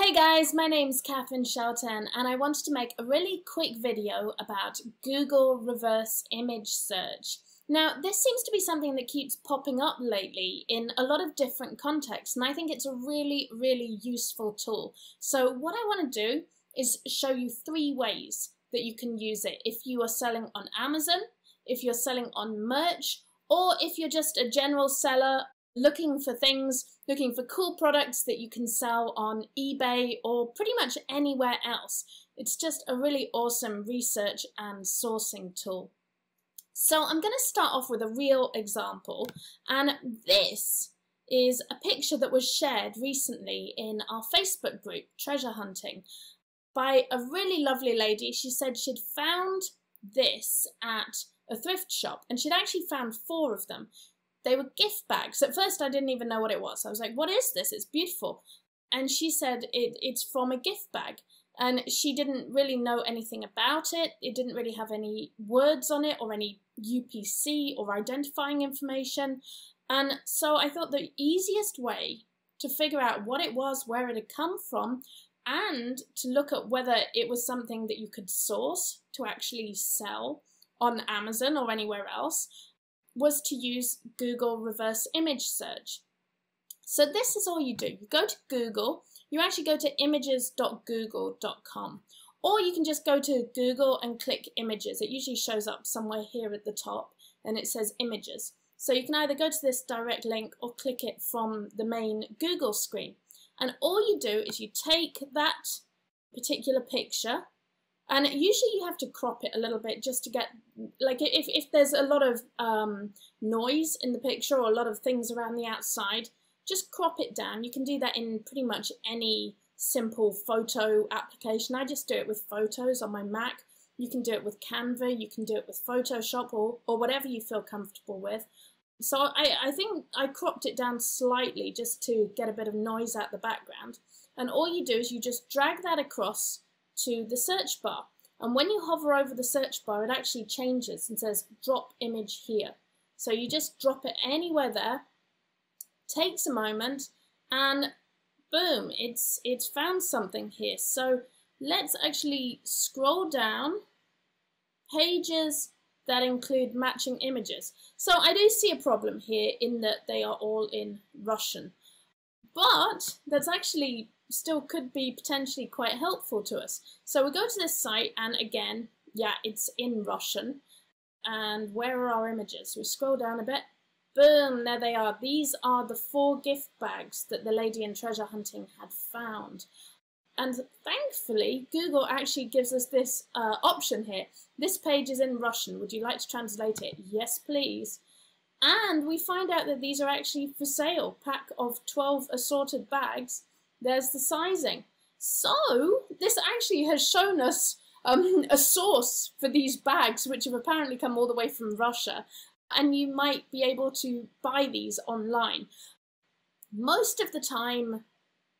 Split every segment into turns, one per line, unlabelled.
Hey guys, my name's Katharyne Shelton and I wanted to make a really quick video about Google reverse image search. Now, this seems to be something that keeps popping up lately in a lot of different contexts, and I think it's a really, really useful tool. So what I want to do is show you three ways that you can use it if you are selling on Amazon, if you're selling on merch, or if you're just a general seller looking for things, looking for cool products that you can sell on eBay or pretty much anywhere else. It's just a really awesome research and sourcing tool. So I'm going to start off with a real example, and this is a picture that was shared recently in our Facebook group, Treasure Hunting, by a really lovely lady. She said she'd found this at a thrift shop and she'd actually found four of them. They were gift bags. At first, I didn't even know what it was. I was like, what is this? It's beautiful. And she said it, it's from a gift bag. And she didn't really know anything about it. It didn't really have any words on it or any UPC or identifying information. And so I thought the easiest way to figure out what it was, where it had come from, and to look at whether it was something that you could source to actually sell on Amazon or anywhere else was to use Google reverse image search. So this is all you do. You go to Google, you actually go to images.google.com or you can just go to Google and click images. It usually shows up somewhere here at the top and it says images. So you can either go to this direct link or click it from the main Google screen. And all you do is you take that particular picture and usually you have to crop it a little bit just to get like if, if there's a lot of um, noise in the picture or a lot of things around the outside just crop it down. You can do that in pretty much any simple photo application. I just do it with photos on my Mac. You can do it with Canva. You can do it with Photoshop or, or whatever you feel comfortable with. So I, I think I cropped it down slightly just to get a bit of noise out the background. And all you do is you just drag that across to the search bar. And when you hover over the search bar, it actually changes and says drop image here. So you just drop it anywhere there, takes a moment, and boom, it's, it's found something here. So let's actually scroll down pages that include matching images. So I do see a problem here in that they are all in Russian. But that's actually still could be potentially quite helpful to us. So we go to this site and again, yeah, it's in Russian. And where are our images? We scroll down a bit. Boom, there they are. These are the four gift bags that the lady in treasure hunting had found. And thankfully, Google actually gives us this uh, option here. This page is in Russian. Would you like to translate it? Yes, please. And we find out that these are actually for sale. Pack of 12 assorted bags there's the sizing. So this actually has shown us um, a source for these bags, which have apparently come all the way from Russia, and you might be able to buy these online. Most of the time,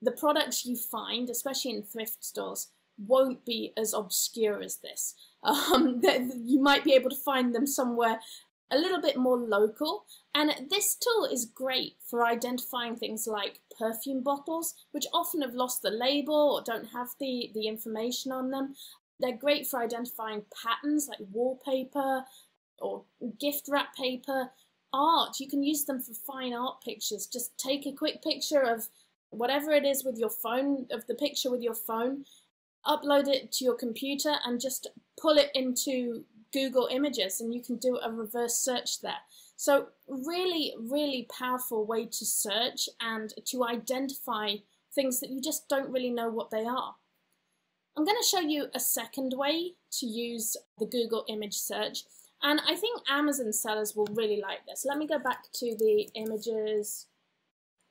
the products you find, especially in thrift stores, won't be as obscure as this. Um, you might be able to find them somewhere a little bit more local. And this tool is great for identifying things like perfume bottles, which often have lost the label or don't have the, the information on them. They're great for identifying patterns like wallpaper or gift wrap paper. Art, you can use them for fine art pictures. Just take a quick picture of whatever it is with your phone, of the picture with your phone, upload it to your computer and just pull it into Google Images and you can do a reverse search there. So really, really powerful way to search and to identify things that you just don't really know what they are. I'm going to show you a second way to use the Google image search and I think Amazon sellers will really like this. Let me go back to the images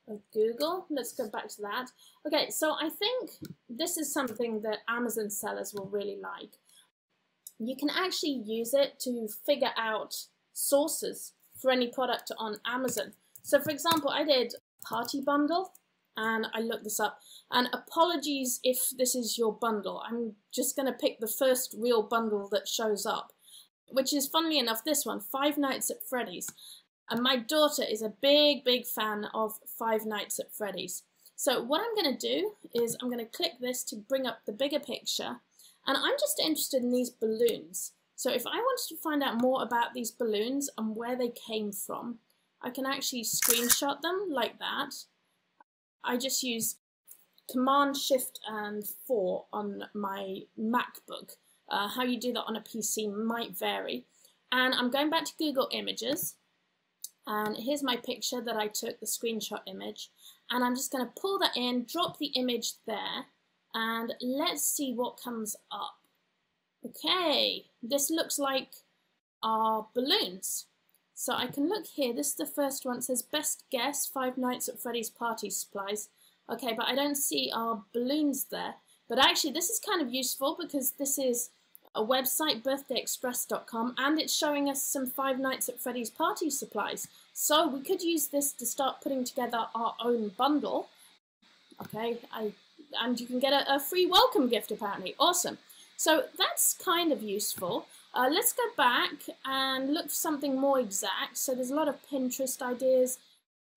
of Google. Let's go back to that. Okay, so I think this is something that Amazon sellers will really like you can actually use it to figure out sources for any product on Amazon. So for example, I did party bundle and I looked this up. And apologies if this is your bundle. I'm just going to pick the first real bundle that shows up, which is funnily enough this one, Five Nights at Freddy's. And my daughter is a big, big fan of Five Nights at Freddy's. So what I'm going to do is I'm going to click this to bring up the bigger picture. And I'm just interested in these balloons. So if I wanted to find out more about these balloons and where they came from, I can actually screenshot them like that. I just use Command Shift and 4 on my MacBook. Uh, how you do that on a PC might vary. And I'm going back to Google Images. And here's my picture that I took, the screenshot image. And I'm just going to pull that in, drop the image there, and let's see what comes up. Okay, this looks like our balloons. So I can look here, this is the first one, it says best guess, Five Nights at Freddy's Party Supplies. Okay, but I don't see our balloons there. But actually this is kind of useful because this is a website, birthdayexpress.com, and it's showing us some Five Nights at Freddy's party supplies. So we could use this to start putting together our own bundle. Okay, I, and you can get a, a free welcome gift apparently. Awesome. So that's kind of useful. Uh, let's go back and look for something more exact. So there's a lot of Pinterest ideas.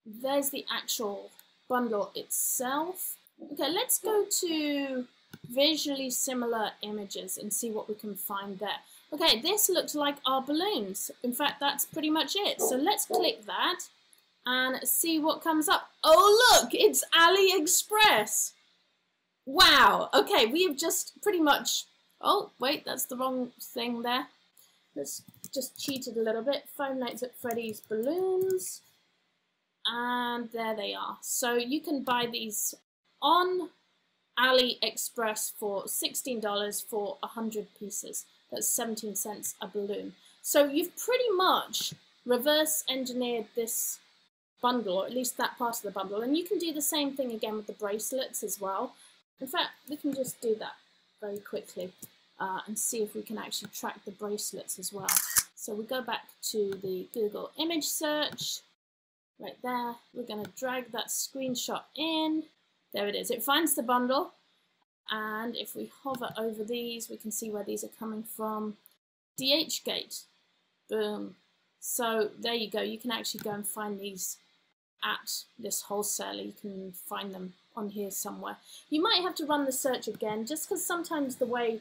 There's the actual bundle itself. Okay, let's go to visually similar images and see what we can find there. Okay, this looks like our balloons. In fact, that's pretty much it. So let's click that and see what comes up. Oh, look, it's AliExpress. Wow. Okay, we have just pretty much... Oh, wait, that's the wrong thing there. Let's just cheat it a little bit. Five Nights at Freddy's balloons. And there they are. So you can buy these on AliExpress for $16 for 100 pieces. That's 17 cents a balloon. So you've pretty much reverse engineered this bundle, or at least that part of the bundle. And you can do the same thing again with the bracelets as well. In fact, we can just do that very quickly uh, and see if we can actually track the bracelets as well. So we go back to the Google image search, right there. We're going to drag that screenshot in. There it is. It finds the bundle. And if we hover over these, we can see where these are coming from. DHgate. Boom. So there you go. You can actually go and find these at this wholesaler. You can find them on here somewhere. You might have to run the search again just because sometimes the way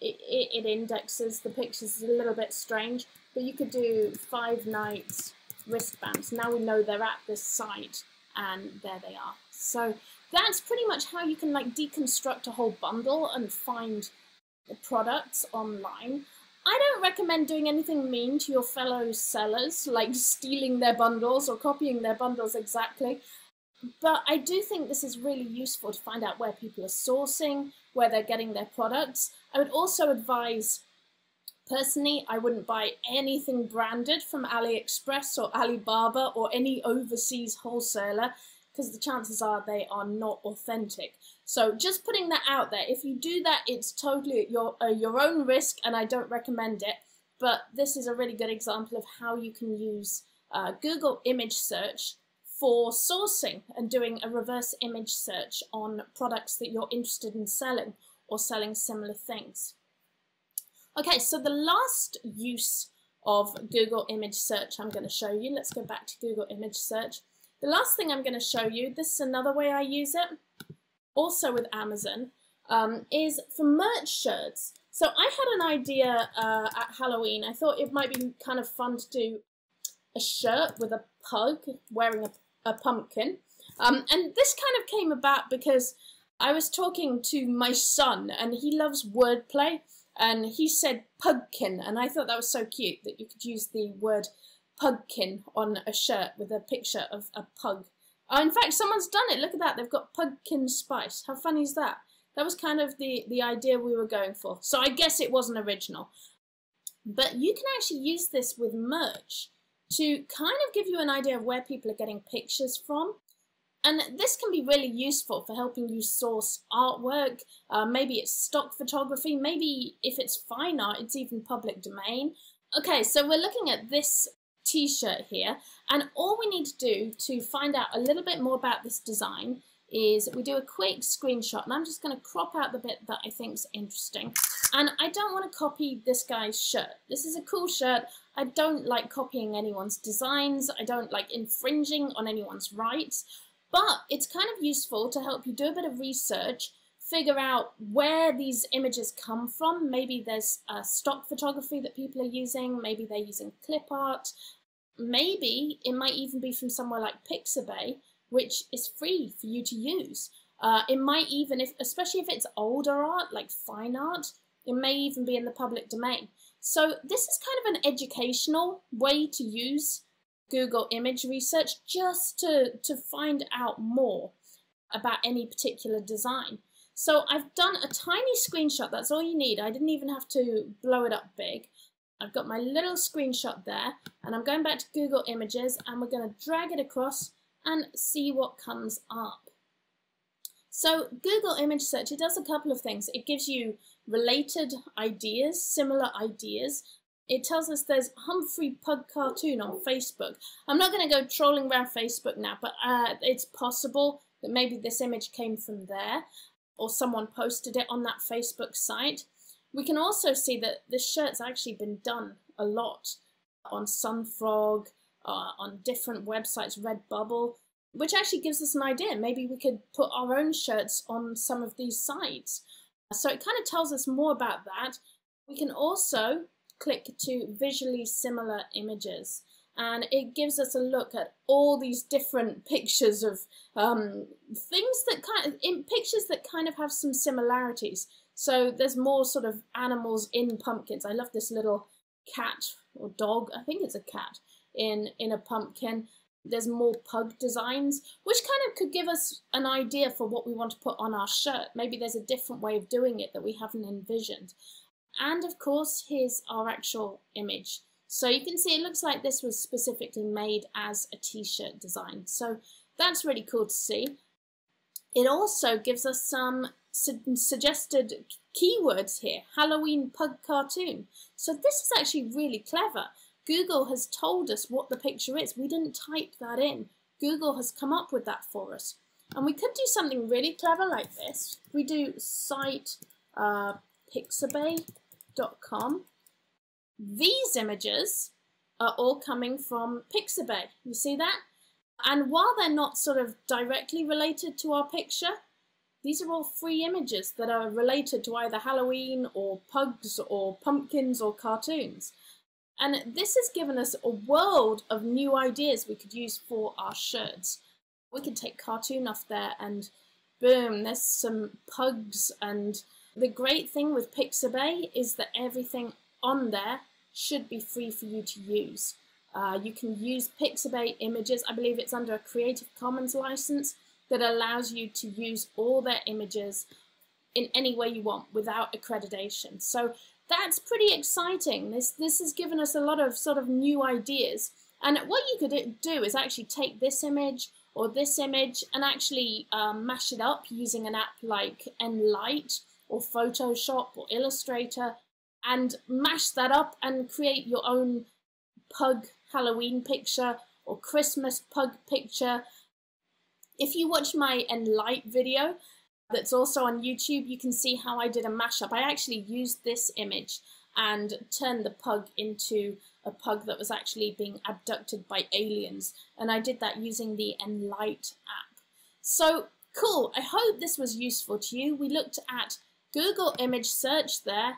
it, it, it, indexes the pictures is a little bit strange. But you could do five nights wristbands. Now we know they're at this site and there they are. So that's pretty much how you can like deconstruct a whole bundle and find the products online. I don't recommend doing anything mean to your fellow sellers, like stealing their bundles or copying their bundles exactly. But I do think this is really useful to find out where people are sourcing, where they're getting their products. I would also advise, personally, I wouldn't buy anything branded from AliExpress or Alibaba or any overseas wholesaler because the chances are they are not authentic. So just putting that out there, if you do that, it's totally at your, uh, your own risk and I don't recommend it. But this is a really good example of how you can use uh, Google image search for sourcing and doing a reverse image search on products that you're interested in selling or selling similar things. Okay, so the last use of Google image search I'm going to show you, let's go back to Google image search, the last thing I'm going to show you, this is another way I use it, also with Amazon, um, is for merch shirts. So I had an idea uh, at Halloween. I thought it might be kind of fun to do a shirt with a pug wearing a, a pumpkin. Um, and this kind of came about because I was talking to my son and he loves wordplay and he said pugkin and I thought that was so cute that you could use the word pugkin on a shirt with a picture of a pug. Oh, in fact, someone's done it. Look at that. They've got pugkin spice. How funny is that? That was kind of the, the idea we were going for. So I guess it wasn't original. But you can actually use this with merch to kind of give you an idea of where people are getting pictures from. And this can be really useful for helping you source artwork. Uh, maybe it's stock photography. Maybe if it's fine art, it's even public domain. Okay, so we're looking at this t-shirt here and all we need to do to find out a little bit more about this design is we do a quick screenshot and I'm just going to crop out the bit that I think is interesting and I don't want to copy this guy's shirt. This is a cool shirt. I don't like copying anyone's designs. I don't like infringing on anyone's rights. but it's kind of useful to help you do a bit of research, figure out where these images come from. Maybe there's stock photography that people are using, maybe they're using clip art, maybe it might even be from somewhere like Pixabay, which is free for you to use. Uh, it might even, if especially if it's older art, like fine art, it may even be in the public domain. So this is kind of an educational way to use Google image research just to, to find out more about any particular design. So I've done a tiny screenshot, that's all you need. I didn't even have to blow it up big. I've got my little screenshot there and I'm going back to Google Images and we're going to drag it across and see what comes up. So Google image search, it does a couple of things. It gives you related ideas, similar ideas. It tells us there's Humphrey Pug Cartoon on Facebook. I'm not going to go trolling around Facebook now, but uh, it's possible that maybe this image came from there or someone posted it on that Facebook site. We can also see that this shirt's actually been done a lot on Sunfrog, uh, on different websites, Redbubble which actually gives us an idea. Maybe we could put our own shirts on some of these sites. So it kind of tells us more about that. We can also click to visually similar images and it gives us a look at all these different pictures of um, things that kind of, in pictures that kind of have some similarities. So there's more sort of animals in pumpkins. I love this little cat or dog, I think it's a cat, in, in a pumpkin there's more pug designs, which kind of could give us an idea for what we want to put on our shirt. Maybe there's a different way of doing it that we haven't envisioned. And of course, here's our actual image. So you can see it looks like this was specifically made as a t-shirt design. So that's really cool to see. It also gives us some su suggested keywords here. Halloween pug cartoon. So this is actually really clever. Google has told us what the picture is. We didn't type that in. Google has come up with that for us. And we could do something really clever like this. We do site uh, pixabay.com. These images are all coming from Pixabay. You see that? And while they're not sort of directly related to our picture, these are all free images that are related to either Halloween or pugs or pumpkins or cartoons. And this has given us a world of new ideas we could use for our shirts. We could take cartoon off there and boom, there's some pugs. And the great thing with Pixabay is that everything on there should be free for you to use. Uh, you can use Pixabay images. I believe it's under a Creative Commons license that allows you to use all their images in any way you want without accreditation. So that's pretty exciting. This, this has given us a lot of sort of new ideas. And what you could do is actually take this image or this image and actually um, mash it up using an app like Enlight or Photoshop or Illustrator and mash that up and create your own pug Halloween picture or Christmas pug picture. If you watch my Enlight video, that's also on YouTube, you can see how I did a mashup. I actually used this image and turned the pug into a pug that was actually being abducted by aliens. And I did that using the Enlight app. So cool, I hope this was useful to you. We looked at Google image search there,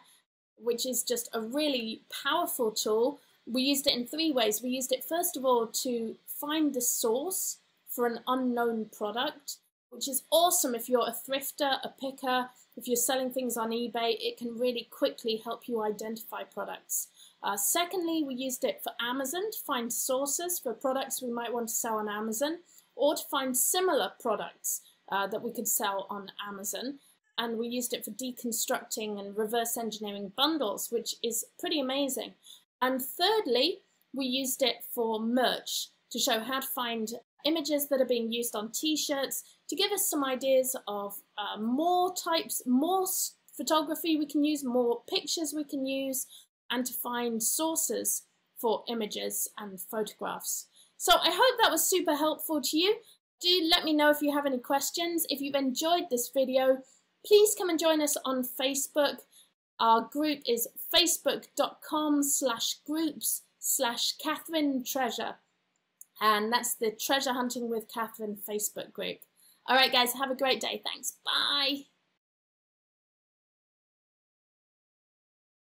which is just a really powerful tool. We used it in three ways. We used it first of all to find the source for an unknown product which is awesome if you're a thrifter, a picker, if you're selling things on eBay, it can really quickly help you identify products. Uh, secondly, we used it for Amazon to find sources for products we might want to sell on Amazon or to find similar products uh, that we could sell on Amazon. And we used it for deconstructing and reverse engineering bundles, which is pretty amazing. And thirdly, we used it for merch to show how to find images that are being used on t-shirts to give us some ideas of uh, more types, more photography we can use, more pictures we can use, and to find sources for images and photographs. So I hope that was super helpful to you. Do let me know if you have any questions. If you've enjoyed this video, please come and join us on Facebook. Our group is facebook.com slash groups slash Katharyne Treasure. And that's the Treasure Hunting with Katharyne Facebook group. All right, guys, have a great day. Thanks. Bye.